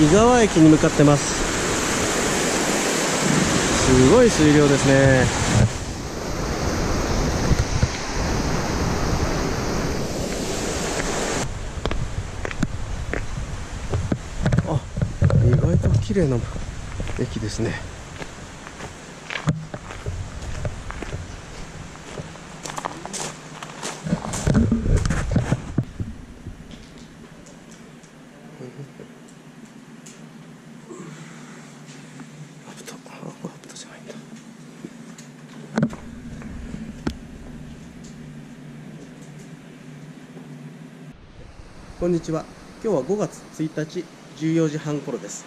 井川駅に向かってます。すごい水量ですね。あ意外と綺麗な駅ですねアプトあアプトじゃないんだこんにちは今日は5月1日14時半頃です。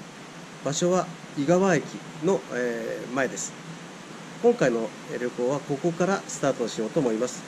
場所は井川駅の、えー前です。今回のえ旅行はここからスタートしようと思います。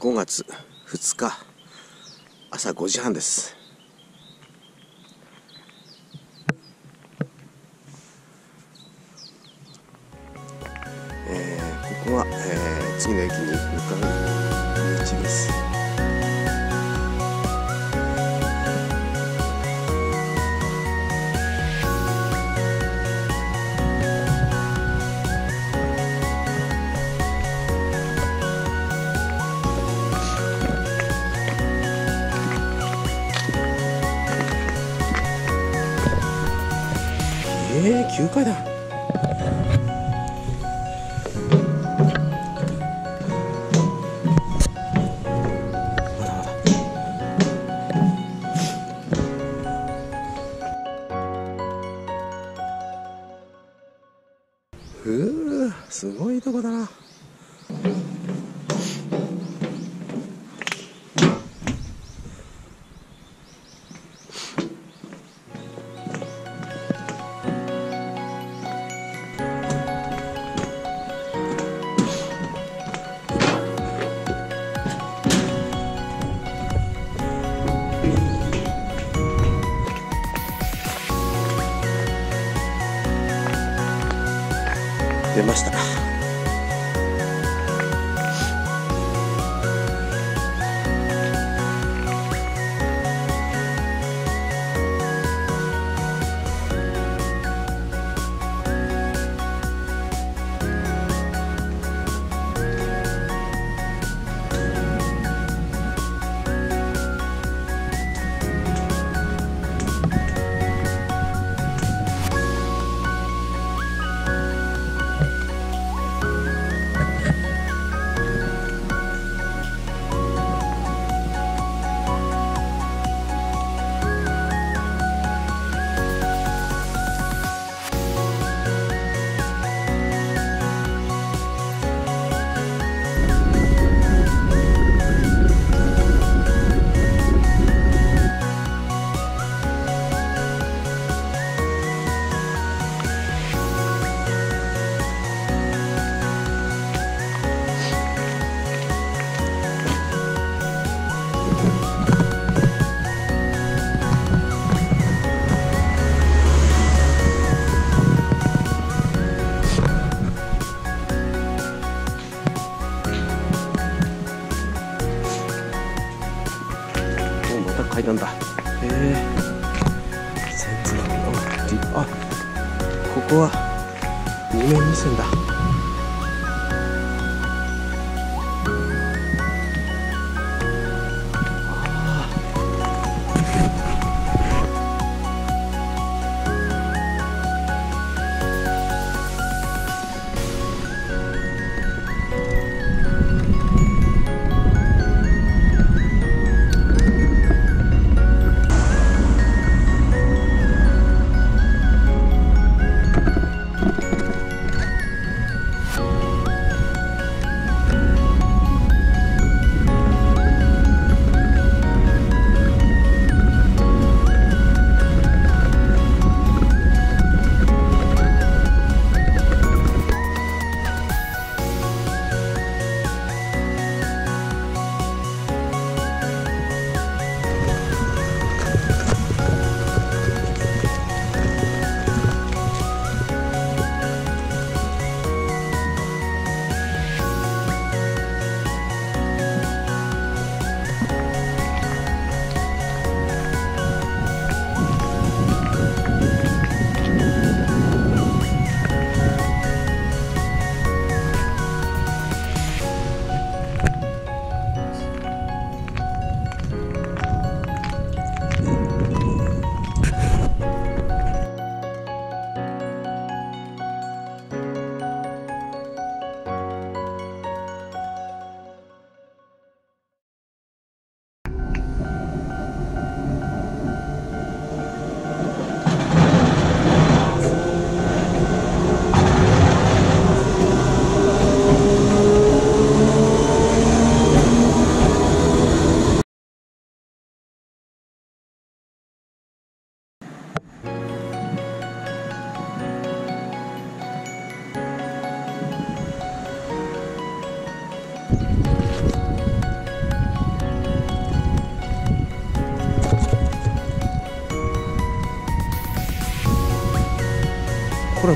5月2日朝5時半です。えー、9階だ。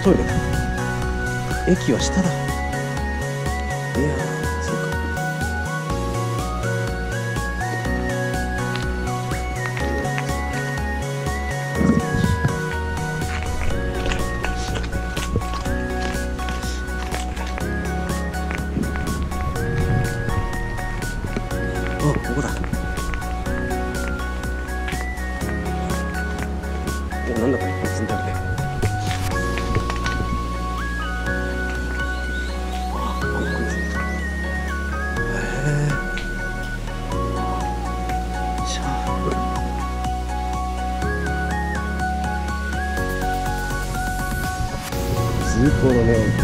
トイレだ。駅は下だ。いやーそうか。あここだ。おなんだこれ。積んであるあ通行の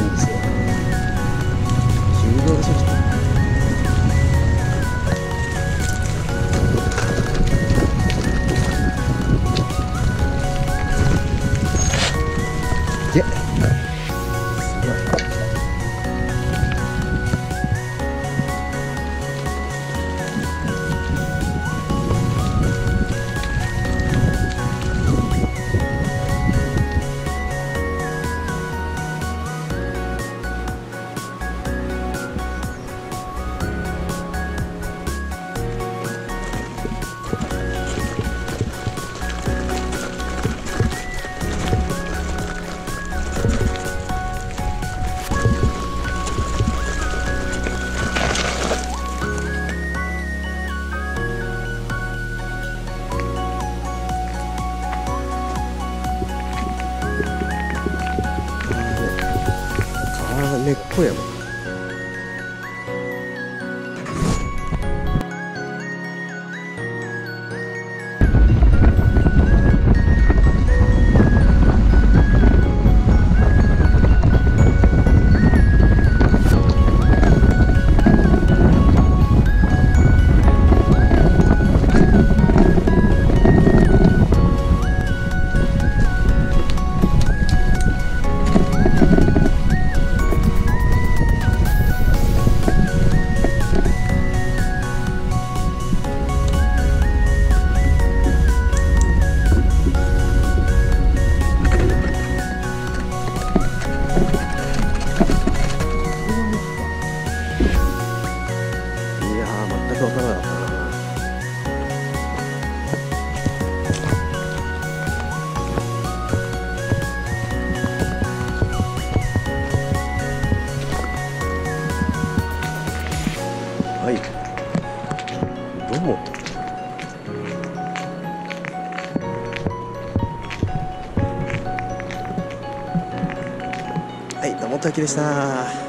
崎でした。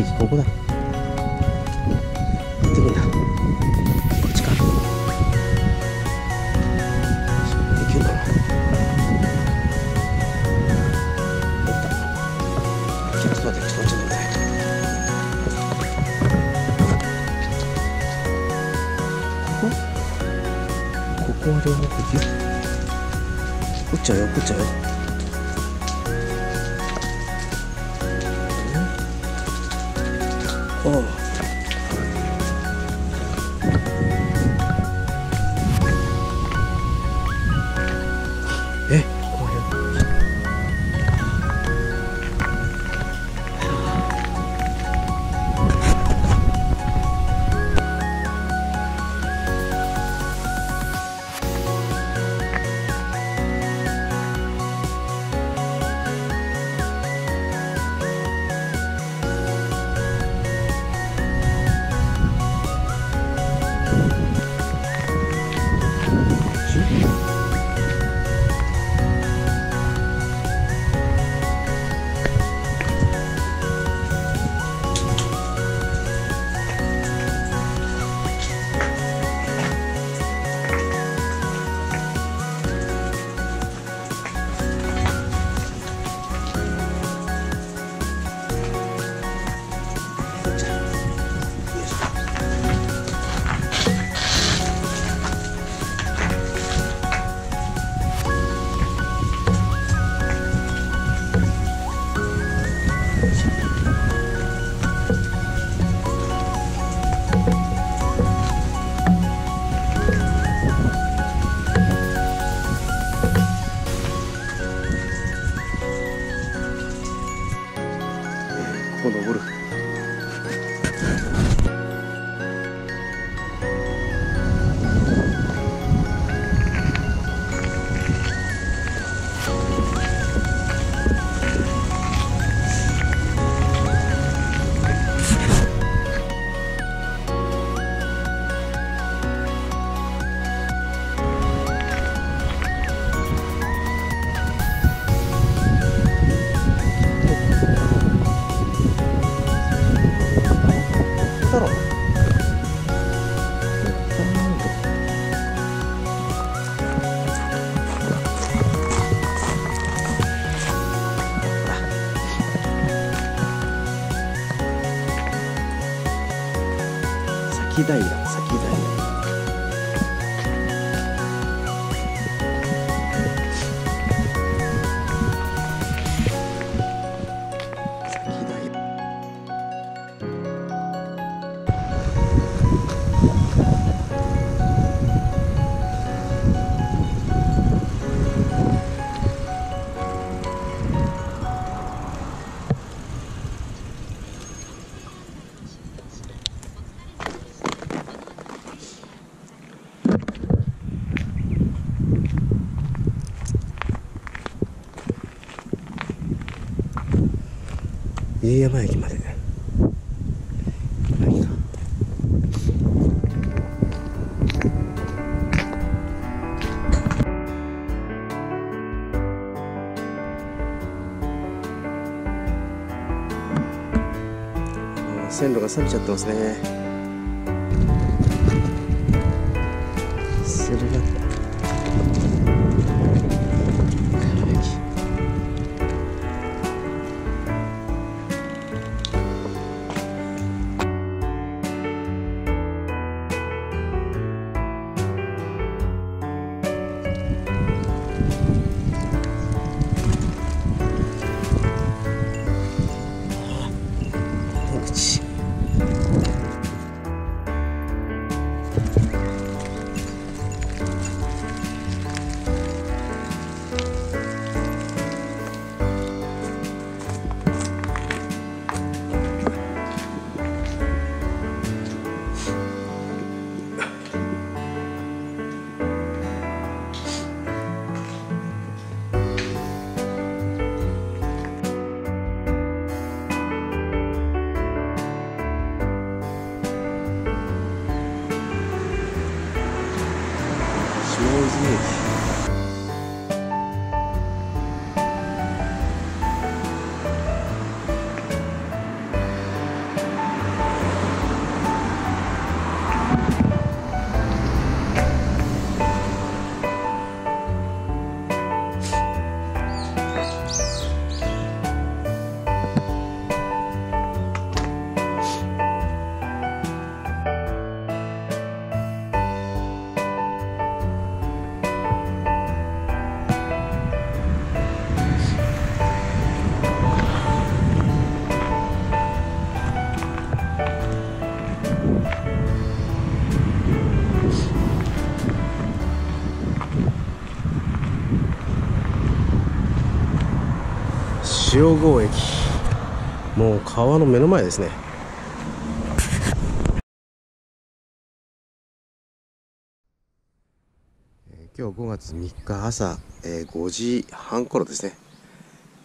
駅ここだ。essa aqui, velho. 飯山駅まで。線路が錆びちゃってますね。2000塩郷駅。もう川の目の前ですね。今日5月3日朝、えー、5時半頃ですね、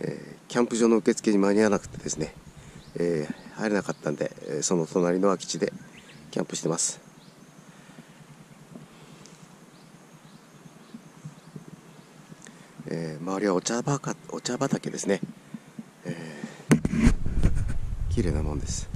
えー、キャンプ場の受付に間に合わなくてですね、えー、入れなかったんでその隣の空き地でキャンプしてます。えー、周りはお茶畑お茶畑ですね、綺麗なもんです。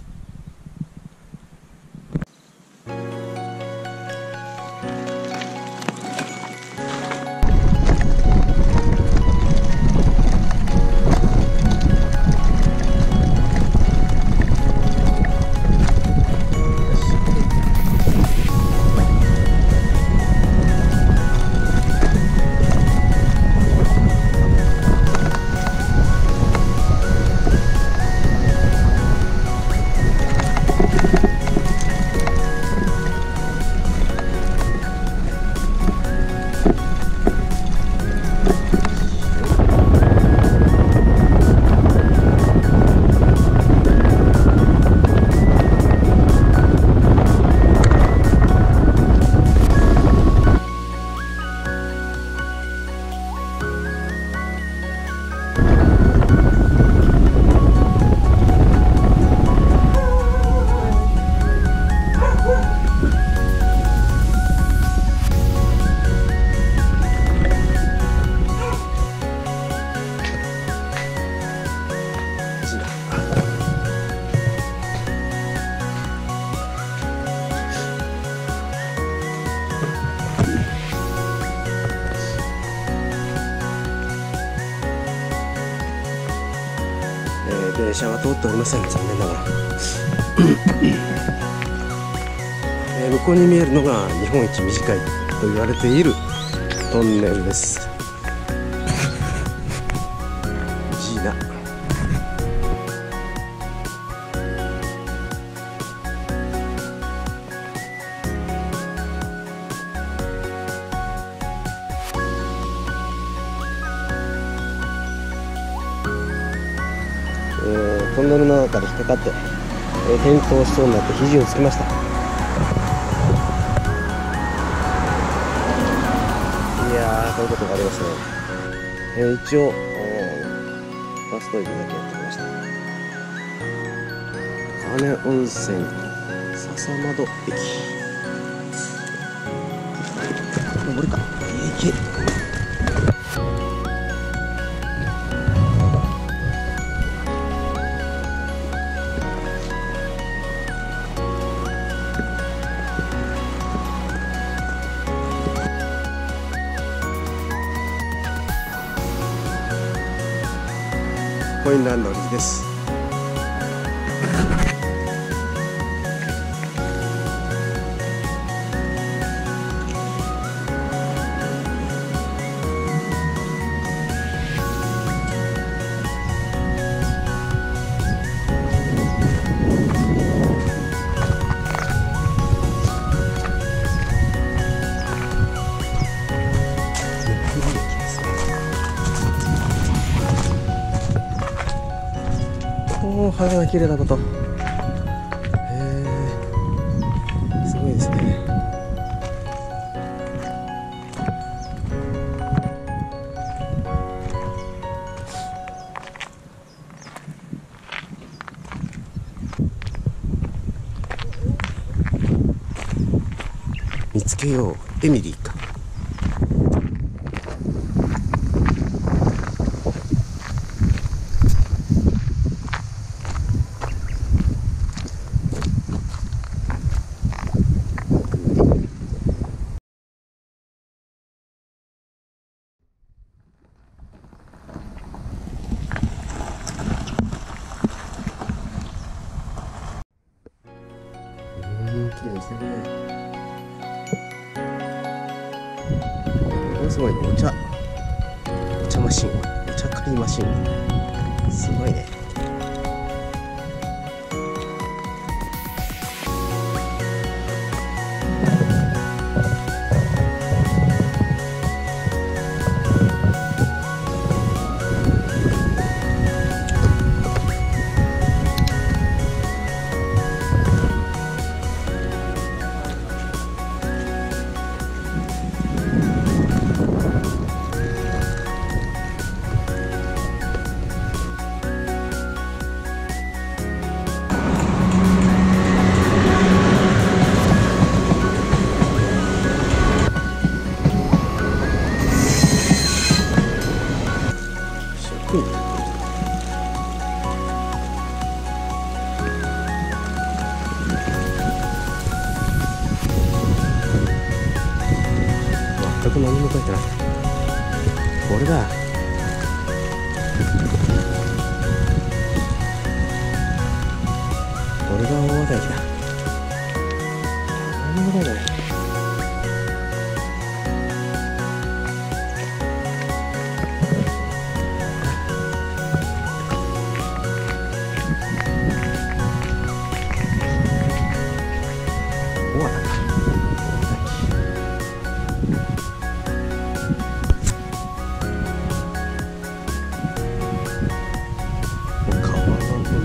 本一短いと言われているトンネルです。ジーナトンネルの中で引っかかって、え転倒しそうになって肘をつきました。いやーこういうことがありますね、えー、一応バストイレだけやってきました。金温泉笹窓駅。登るか。いけコインランドリーです。綺麗なこと。へえすごいですね。見つけよう。エミリー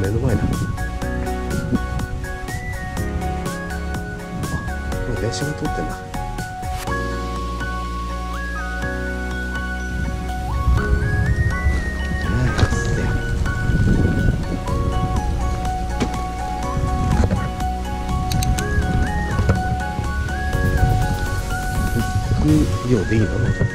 目の前だ。あこれ電車が通ってんだ。よ100秒でいいの？駅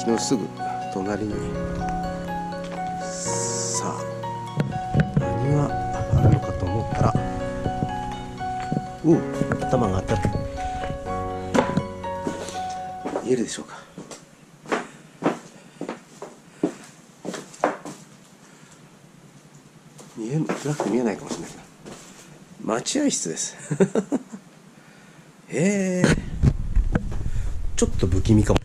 駅のすぐ隣に。さあ何があるのかと思ったらおう頭が当たる。見えるでしょうか。見え暗くて見えないかもしれないけど。待合室です。へえ。ちょっと不気味かも。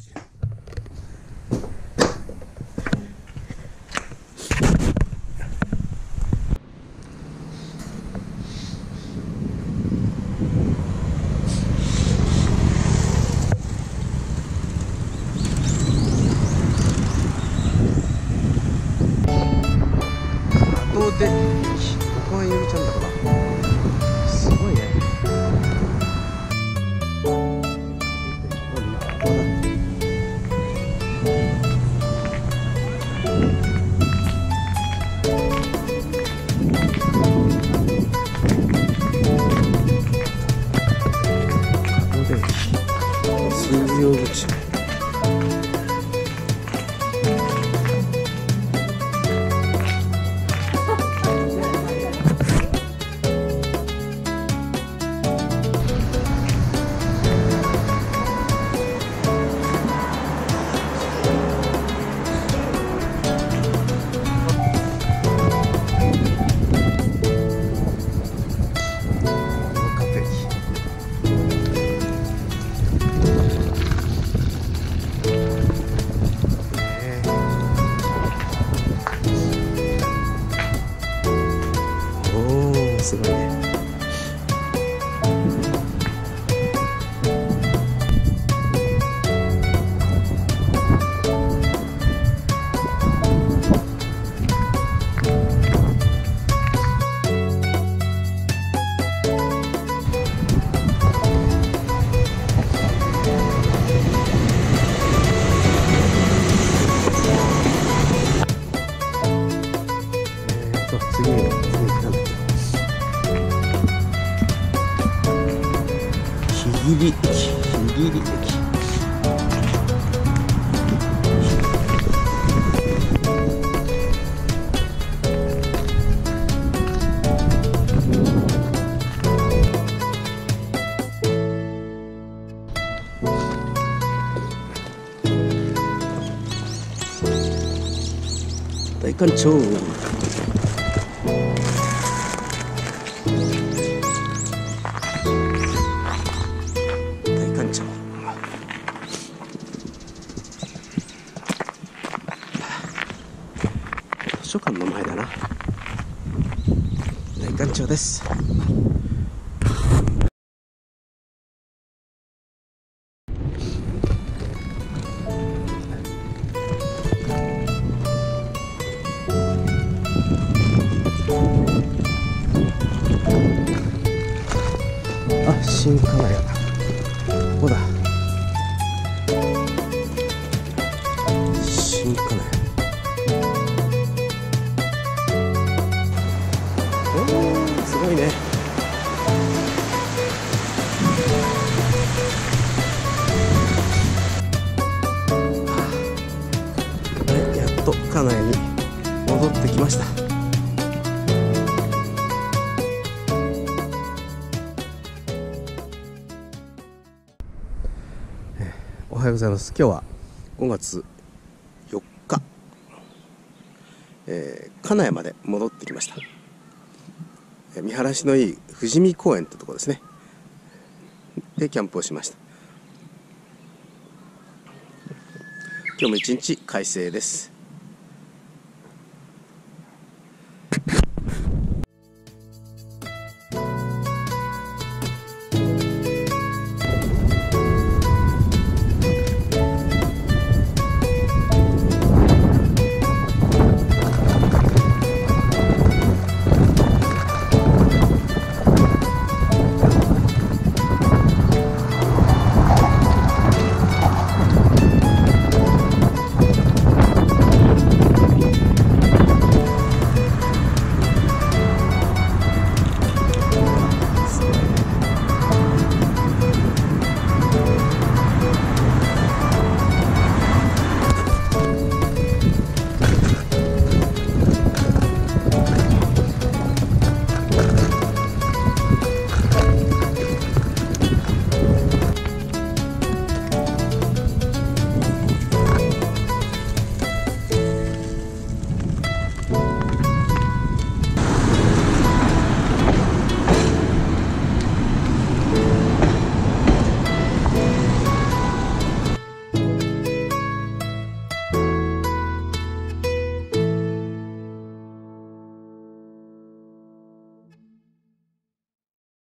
control. ごいね。はいやっと金谷に戻ってきました。おはようございます。今日は5月4日、えー、金谷まで戻ってきました、見晴らしのいい富士見公園ってとこですね。でキャンプをしました。今日も一日快晴です。